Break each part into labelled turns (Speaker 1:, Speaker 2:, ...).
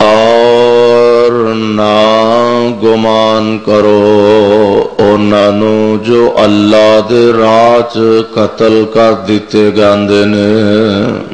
Speaker 1: और ना गुमान करो उन्होंने जो अल्लाह दे राज कतल कर दिते जाते हैं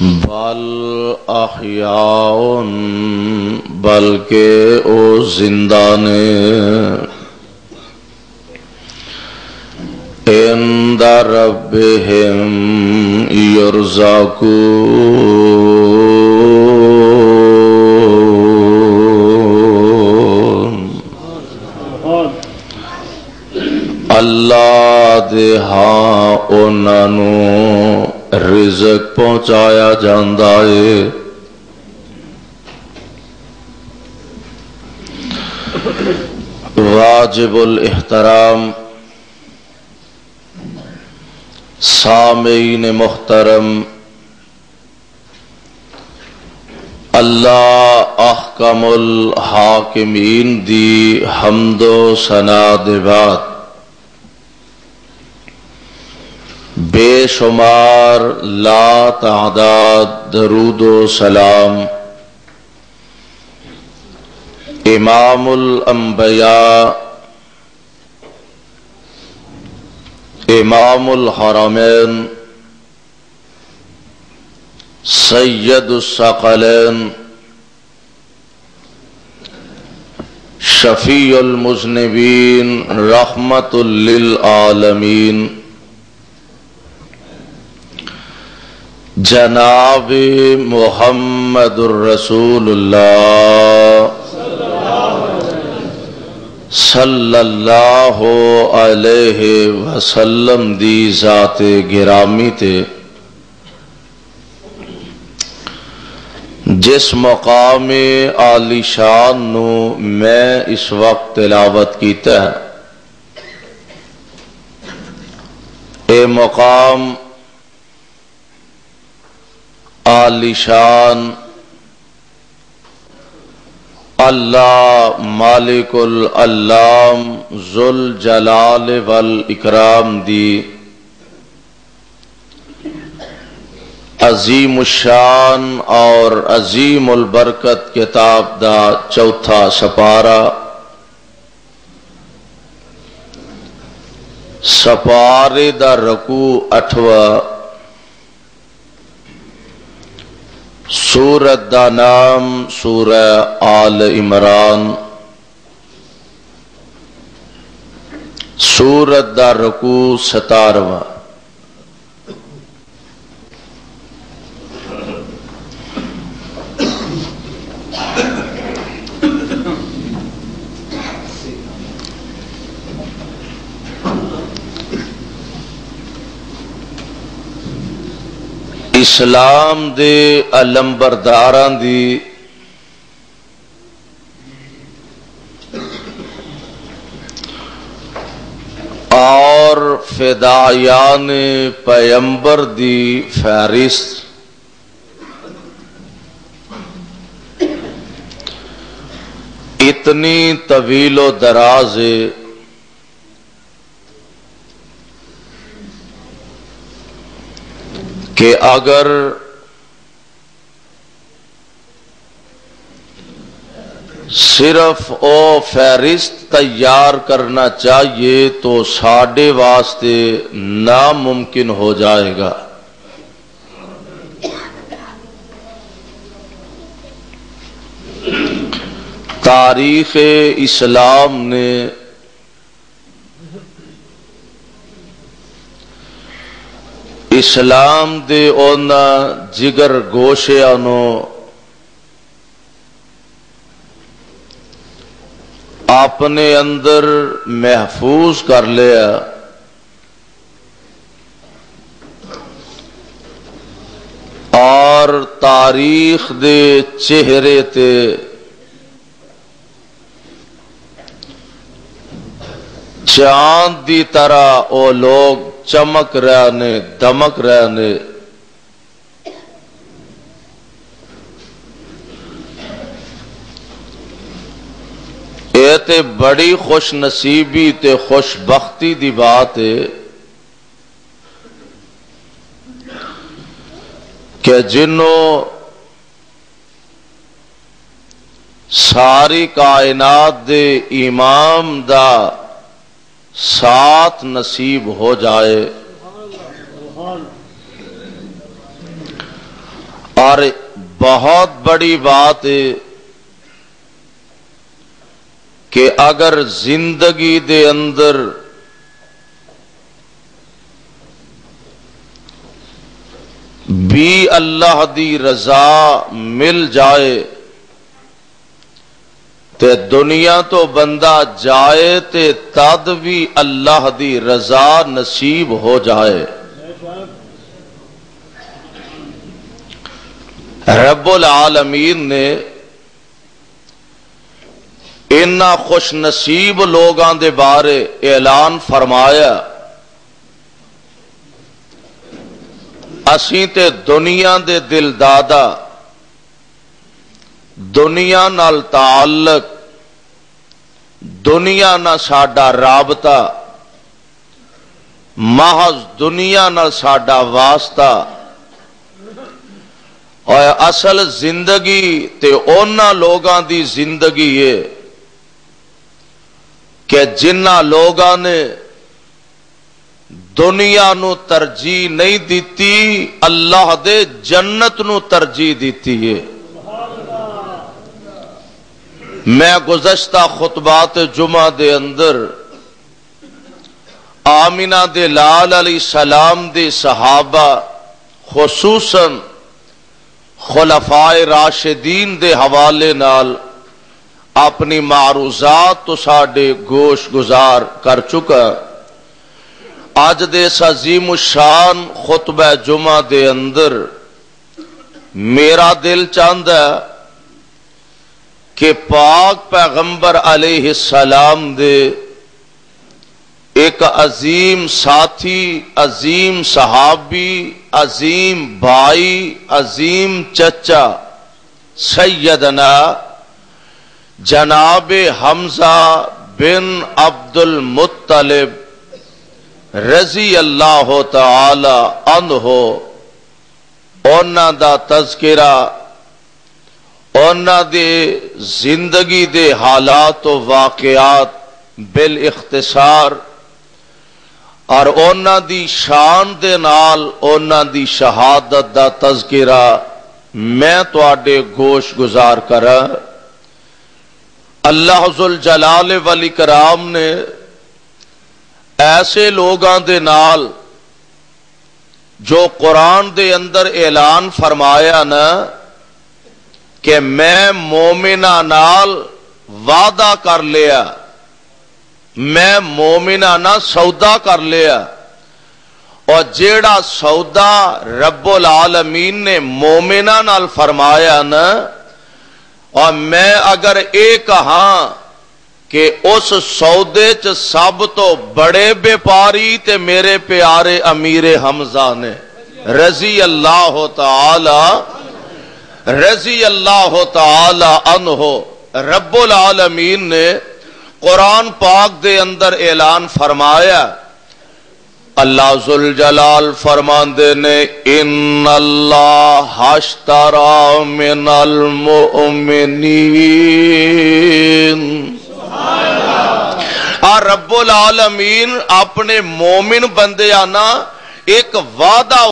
Speaker 1: बल अहयाउन बल्कि ओ ज़िंदा ने। इंदर बेहम हम ਦੇ ਹਾਂ ਉਹਨਾਂ ਨੂੰ ਰਿਜ਼ਕ ਪਹੁੰਚਾਇਆ ਜਾਂਦਾ ਏ वाजिबुल एहतराम सामीन मोहतरम अल्लाह अहकमुल हाकिमीन दी हमदो सना दिबात बेशुमार ला तादाद दरूदो सलाम। इमामुल अंबिया इमामुल हरमैन सैयदुस्सकलैन शफीउल मुजनबीन रहमतुल आलमीन। जनाब मोहम्मद सल्लल्लाहु दी जाते गिरामी ते। जिस मकाम आलिशान नु मैं इस वक्त तिलावत कीता है। ए मकाम आलिशान। अल्लाह मालिकुल अल्लाम जुल जलाल वल इकराम दी। अजीम शान और अजीम उल बरकत किताब दा चौथा सपारा। सपारे दा रकू अठवा सूरत का नाम सूर आल इमरान। सूरत का रकू सतारवा। इस्लाम दे अलंबरदारां दी और फिदायान पैंबर दी फहरिस्त इतनी तवीलो दराज है कि अगर सिर्फ़ ओ फहरिस्त तैयार करना चाहिए तो साढ़े वास्ते नामुमकिन हो जाएगा। तारीख इस्लाम ने इस्लाम दे जिगर गोशिया अपने अंदर महफूज कर लिया। और तारीख दे चेहरे ते चाँद की तरह वो लोग चमक रहे ने दमक रहे ने तो बड़ी खुश नसीबी ते खुशबख्ती की बात है कि जिन्हों सारी कायनात दे इमाम दा साथ नसीब हो जाए। और बहुत बड़ी बात है कि अगर ज़िंदगी दे अंदर भी अल्लाह दी रजा मिल जाए ते दुनिया तो बंदा जाए ते तद भी अल्लाह दी रजा नसीब हो जाए। रब्बुल आलमीन ने इन्ना खुश नसीब लोगों के बारे ऐलान फरमाया। असी ते दुनिया दे दिल दादा दुनिया नाल ताल्लक, दुनिया ना साडा राबता, महज दुनिया नाल साडा वास्ता। और असल ज़िंदगी ते लोगों की ज़िंदगी है कि जिन्ना लोगों ने दुनिया नु तरजीह नहीं दी अल्लाह दे जन्नत नु तरजीह दी है मैं गुजश्ता खुतबात जुमा दे अंदर, आमिना दे लाल अली सलाम दे सहाबा, खसूसन खुलफाए राशिदीन दे हवाले नाल अपनी मारूजात तो साढ़े गोश गुजार कर चुका। अज दे अजीम शान खुतब जुमा दे अंदर मेरा दिल चाहता है कि पाक पैगंबर सलाम दे एक अजीम साथी, अजीम सहाबी, अजीम भाई, अजीम चचा, सैयदना जनाब हमजा बिन अब्दुल मुतलिब रज़ी अल्लाह तन हो उन्हों तस्करा ज़िंदगी के हालात वाकयात बिल इख्तिसार और उन्होंने शान के नाल उन्होंने शहादत का तस्करा मैं थोड़े गोश गुजार करा अल्लाह अल्लाहजुल जलाल वाली कराम ने ऐसे लोगों के नाल जो कुरान के अंदर ऐलान फरमाया न कि मैं मोमिना नाल वादा कर लिया। मैं मोमिना ना सौदा कर लिया। और जेड़ा सौदा रब्बुल आलमीन ने मोमिना नाल फरमाया न, और मैं अगर ये कहा कि उस सौदे च सब तो बड़े व्यापारी ते मेरे प्यारे अमीरे हमजा ने, रज़ी अल्लाह तला रज़ी अल्लाह तला अन हो रब्बुल आलमीन ने कुरान पाक दे अंदर ऐलान फरमाया, अल्लाह जुल जलाल फरमाते ने इन अल्लाह हश्तरा मिनल आ रब्बुल आलमीन, अपने मोमिन बंदे आना एक वादा